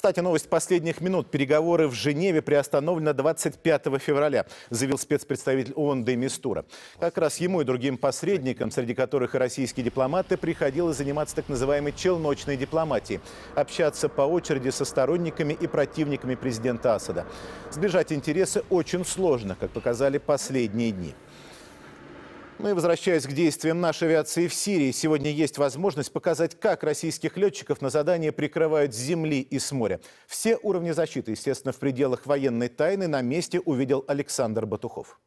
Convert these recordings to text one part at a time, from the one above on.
Кстати, новость последних минут. Переговоры в Женеве приостановлены 25 февраля, заявил спецпредставитель ООН Де Мистура. Как раз ему и другим посредникам, среди которых и российские дипломаты, приходилось заниматься так называемой челночной дипломатией. Общаться по очереди со сторонниками и противниками президента Асада. Сбежать интересы очень сложно, как показали последние дни. Ну и возвращаясь к действиям нашей авиации в Сирии, сегодня есть возможность показать, как российских летчиков на задание прикрывают с земли и с моря. Все уровни защиты, естественно, в пределах военной тайны на месте увидел Александр Батухов.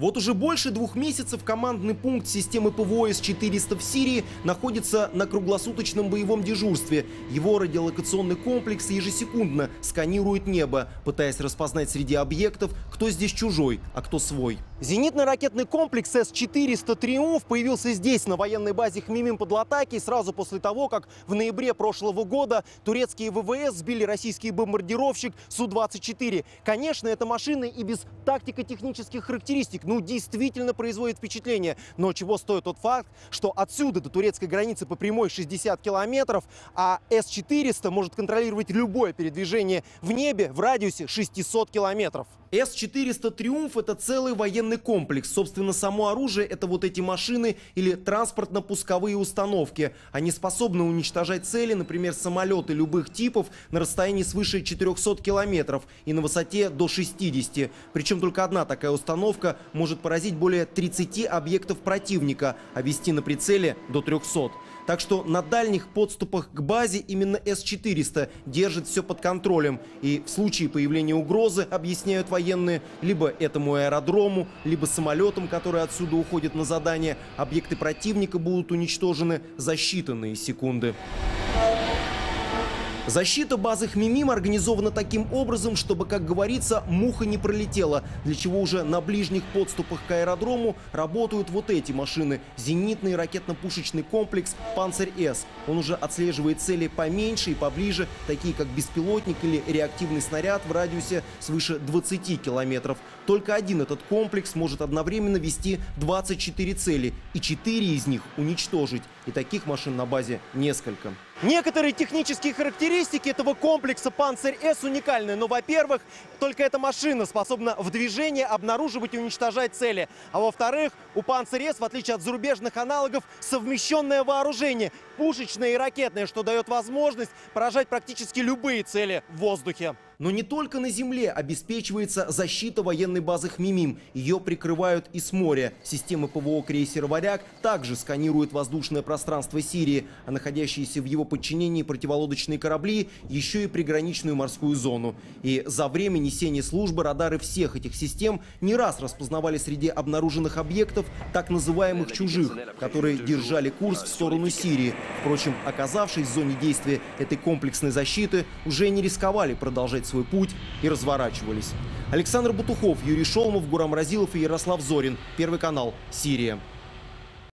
Вот уже больше двух месяцев командный пункт системы ПВО С-400 в Сирии находится на круглосуточном боевом дежурстве. Его радиолокационный комплекс ежесекундно сканирует небо, пытаясь распознать среди объектов, кто здесь чужой, а кто свой. Зенитно-ракетный комплекс С-400 «Триумф» появился здесь, на военной базе Хмимим под Латакией, сразу после того, как в ноябре прошлого года турецкие ВВС сбили российский бомбардировщик Су-24. Конечно, эта машина и без тактико-технических характеристик ну, действительно производит впечатление. Но чего стоит тот факт, что отсюда до турецкой границы по прямой 60 километров, а С-400 может контролировать любое передвижение в небе в радиусе 600 километров. С-400 «Триумф» — это целый военный комплекс. Собственно, само оружие — это вот эти машины или транспортно-пусковые установки. Они способны уничтожать цели, например, самолеты любых типов на расстоянии свыше 400 километров и на высоте до 60. Причем только одна такая установка может поразить более 30 объектов противника, а вести на прицеле до 300. Так что на дальних подступах к базе именно С-400 держит все под контролем. И в случае появления угрозы, объясняют военные, либо этому аэродрому, либо самолетам, которые отсюда уходят на задание, объекты противника будут уничтожены за считанные секунды. Защита базы Хмимим организована таким образом, чтобы, как говорится, муха не пролетела, для чего уже на ближних подступах к аэродрому работают вот эти машины. Зенитный ракетно-пушечный комплекс «Панцирь-С». Он уже отслеживает цели поменьше и поближе, такие как беспилотник или реактивный снаряд в радиусе свыше 20 километров. Только один этот комплекс может одновременно вести 24 цели, и 4 из них уничтожить. И таких машин на базе несколько. Некоторые технические характеристики этого комплекса «Панцирь-С» уникальны. Но, во-первых, только эта машина способна в движении обнаруживать и уничтожать цели. А во-вторых, у «Панцирь-С», в отличие от зарубежных аналогов, совмещенное вооружение, пушечное и ракетное, что дает возможность поражать практически любые цели в воздухе. Но не только на земле обеспечивается защита военной базы Хмимим. Ее прикрывают и с моря. Системы ПВО крейсера «Варяг» также сканируют воздушное пространство Сирии, а находящиеся в его подчинении противолодочные корабли еще и приграничную морскую зону. И за время несения службы радары всех этих систем не раз распознавали среди обнаруженных объектов так называемых «чужих», которые держали курс в сторону Сирии. Впрочем, оказавшись в зоне действия этой комплексной защиты, уже не рисковали продолжать свой путь и разворачивались. Александр Бутухов, Юрий Шолмов, Гурам Разилов и Ярослав Зорин. Первый канал. Сирия.